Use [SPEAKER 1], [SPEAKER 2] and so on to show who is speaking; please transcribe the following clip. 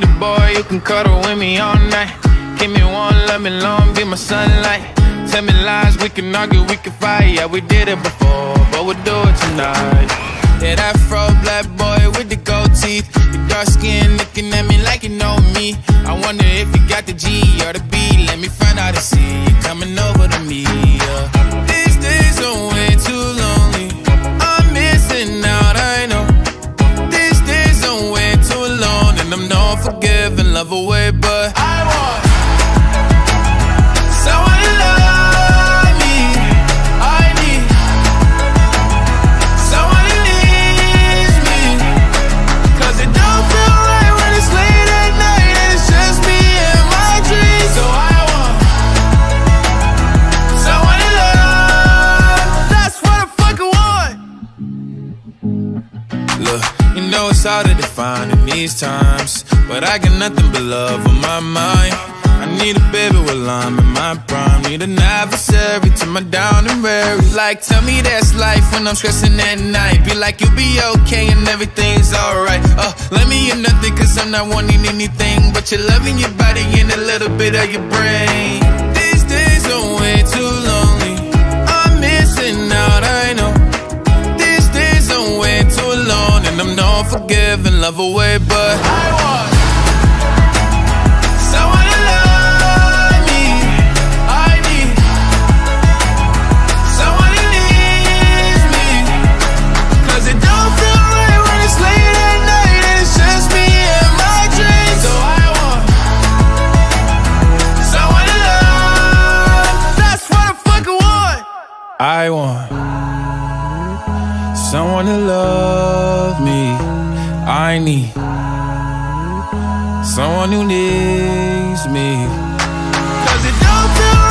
[SPEAKER 1] can cuddle with me all night. Give me one, love me long, be my sunlight. Tell me lies, we can argue, we can fight. Yeah, we did it before, but we'll do it tonight. Yeah, that fro black boy with the gold teeth. Your dark skin looking at me like you know me. I wonder if you got the G know it's hard to define in these times, but I got nothing but love on my mind. I need a baby while I'm in my prime. Need an adversary to my down and weary. Like, tell me that's life when I'm stressing at night. Be like, you'll be okay and everything's alright. Uh, let me in nothing cause I'm not wanting anything but your loving your body and a little bit of your brain. These days are way too lonely. Forgiving, love away But I want Someone to love me. I need Someone who needs me. 'Cause it don't feel right when it's late at night And it's just me and my dreams. So I want Someone to love. That's what I fucking want. I want Someone to love me. I need someone who needs me. Cause it don't feel